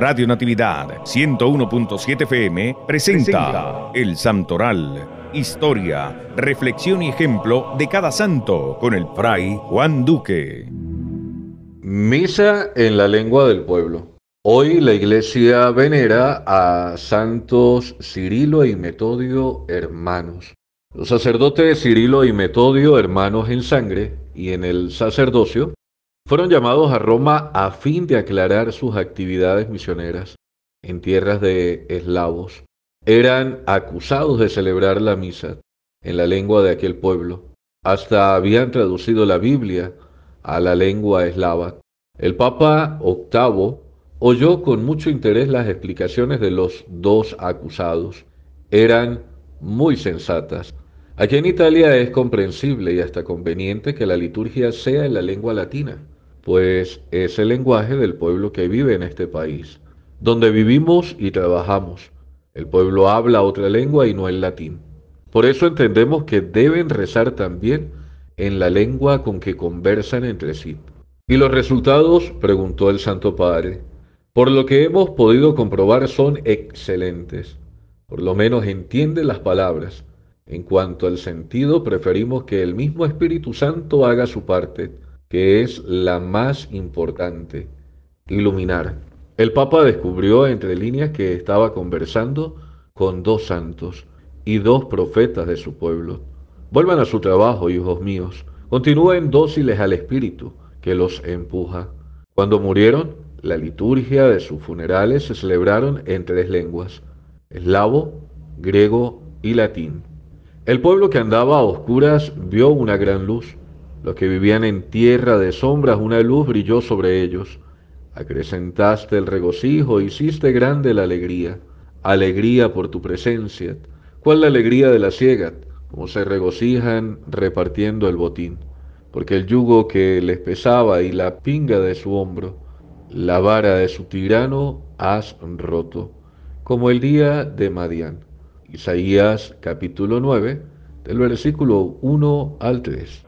Radio Natividad 101.7 FM presenta El Santoral. Historia, reflexión y ejemplo de cada santo con el fray Juan Duque. Misa en la lengua del pueblo. Hoy la iglesia venera a santos Cirilo y Metodio hermanos. Los sacerdotes Cirilo y Metodio hermanos en sangre y en el sacerdocio fueron llamados a Roma a fin de aclarar sus actividades misioneras en tierras de eslavos. Eran acusados de celebrar la misa en la lengua de aquel pueblo. Hasta habían traducido la Biblia a la lengua eslava. El Papa octavo oyó con mucho interés las explicaciones de los dos acusados. Eran muy sensatas. Aquí en Italia es comprensible y hasta conveniente que la liturgia sea en la lengua latina pues es el lenguaje del pueblo que vive en este país, donde vivimos y trabajamos. El pueblo habla otra lengua y no el latín. Por eso entendemos que deben rezar también en la lengua con que conversan entre sí. ¿Y los resultados? preguntó el Santo Padre. Por lo que hemos podido comprobar son excelentes. Por lo menos entienden las palabras. En cuanto al sentido, preferimos que el mismo Espíritu Santo haga su parte que es la más importante, iluminar. El Papa descubrió entre líneas que estaba conversando con dos santos y dos profetas de su pueblo. Vuelvan a su trabajo, hijos míos. Continúen dóciles al Espíritu que los empuja. Cuando murieron, la liturgia de sus funerales se celebraron en tres lenguas, eslavo, griego y latín. El pueblo que andaba a oscuras vio una gran luz los que vivían en tierra de sombras, una luz brilló sobre ellos. Acrecentaste el regocijo, hiciste grande la alegría. Alegría por tu presencia. ¿Cuál la alegría de la ciega? Como se regocijan repartiendo el botín. Porque el yugo que les pesaba y la pinga de su hombro, la vara de su tirano has roto, como el día de Madián. Isaías capítulo 9, del versículo 1 al 3.